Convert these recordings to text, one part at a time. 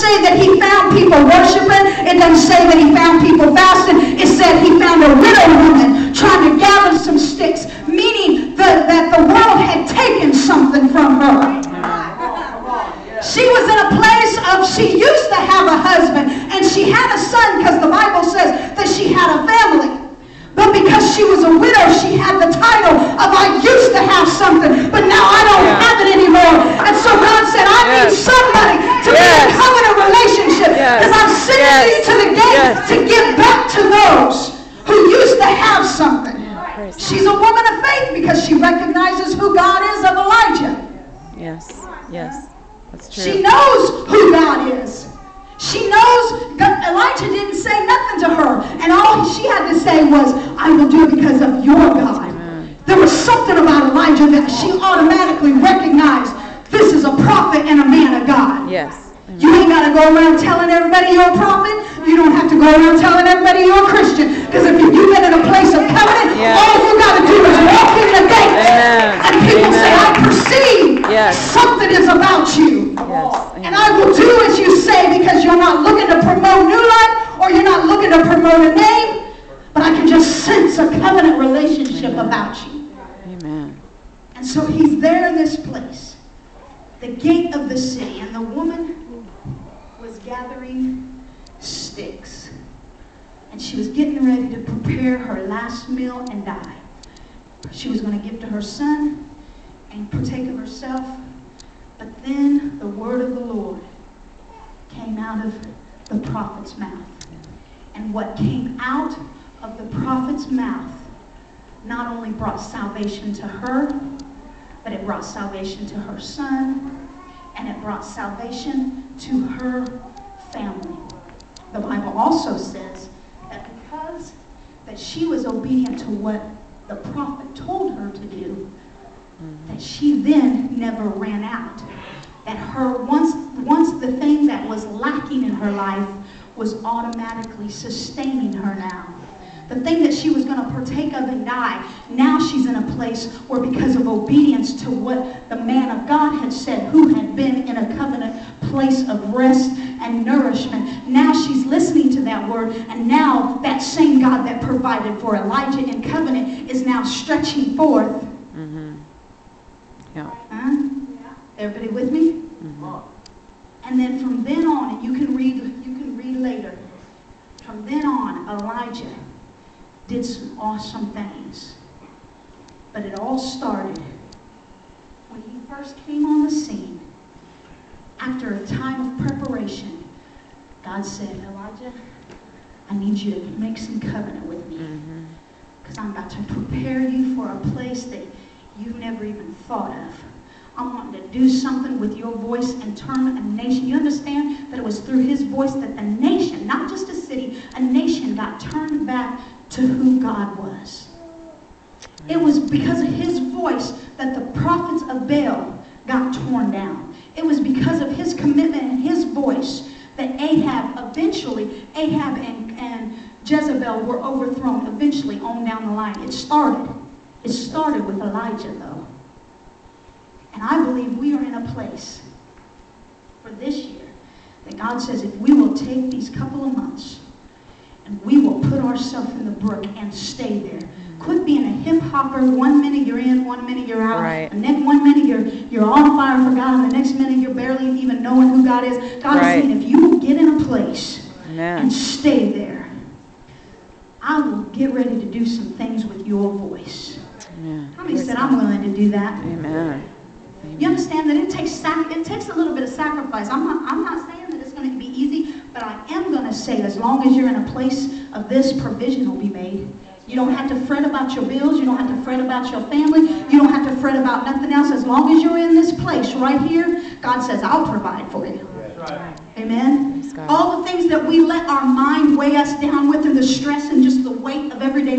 say that he found people worshiping. It doesn't say that he found people fasting. It said he found a widow woman trying to gather some sticks, meaning the, that the world had taken something from her. She was in a place of, she used to have a husband and she had a son because the Bible says that she had a family. But because she was a widow, she had the title of I used to have something, something. She's a woman of faith because she recognizes who God is of Elijah. Yes, yes. That's true. She knows who God is. She knows God, Elijah didn't say nothing to her. And all she had to say was, I will do it because of your God. Amen. There was something about Elijah that she automatically recognized this is a prophet and a man of God. Yes. You ain't got to go around telling everybody you're a prophet. You don't have to go around telling everybody you're a will do as you say because you're not looking to promote new life or you're not looking to promote a name. But I can just sense a covenant relationship Amen. about you. Amen. And so he's there in this place, the gate of the city, and the woman was gathering sticks. And she was getting ready to prepare her last meal and die. She was going to give to her son and partake of herself. But then the word of the Lord came out of the prophet's mouth. And what came out of the prophet's mouth not only brought salvation to her, but it brought salvation to her son, and it brought salvation to her family. The Bible also says that because that she was obedient to what the prophet told her to do, that she then never ran out. That her once once the thing that was lacking in her life was automatically sustaining her now the thing that she was going to partake of and die, now she's in a place where because of obedience to what the man of God had said, who had been in a covenant place of rest and nourishment, now she's listening to that word, and now that same God that provided for Elijah in covenant is now stretching forth. Mm-hmm. Yeah. Huh? Everybody with me? Mm-hmm. And then from then on, and you can read, you can read later. From then on, Elijah did some awesome things. But it all started when he first came on the scene. After a time of preparation, God said, Elijah, I need you to make some covenant with me. Because mm-hmm. I'm about to prepare you for a place that you've never even thought of. I'm wanting to do something with your voice and turn a nation. You understand that it was through his voice that the nation, not just a city, a nation got turned back to who God was. It was because of his voice that the prophets of Baal got torn down. It was because of his commitment and his voice that Ahab eventually, Ahab and, and Jezebel were overthrown eventually on down the line. It started. It started with Elijah, though. And I believe we are in a place for this year that God says if we will take these couple of months and we will put ourselves in the brook and stay there. Quit being a hip hopper. One minute you're in, one minute you're out. Right. And then one minute you're you're on fire for God, and the next minute you're barely even knowing who God is. God right. is saying, if you will get in a place Amen. and stay there, I will get ready to do some things with your voice. Amen. How many said I'm willing to do that? Amen. You understand that it takes sac- it takes a little bit of sacrifice. I'm not I'm not saying that it's going to be easy, but I am going to say as long as you're in a place of this, provision will be made. You don't have to fret about your bills. You don't have to fret about your family. You don't have to fret about nothing else. As long as you're in this place right here, God says, I'll provide for you. Amen. All the things that we let our mind weigh us down with and the stress and just the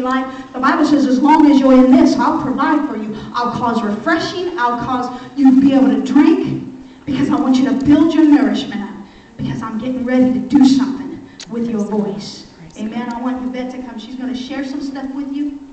life, the Bible says, as long as you're in this, I'll provide for you. I'll cause refreshing. I'll cause you to be able to drink because I want you to build your nourishment up because I'm getting ready to do something with your voice. Amen. I want Yvette to come. She's going to share some stuff with you.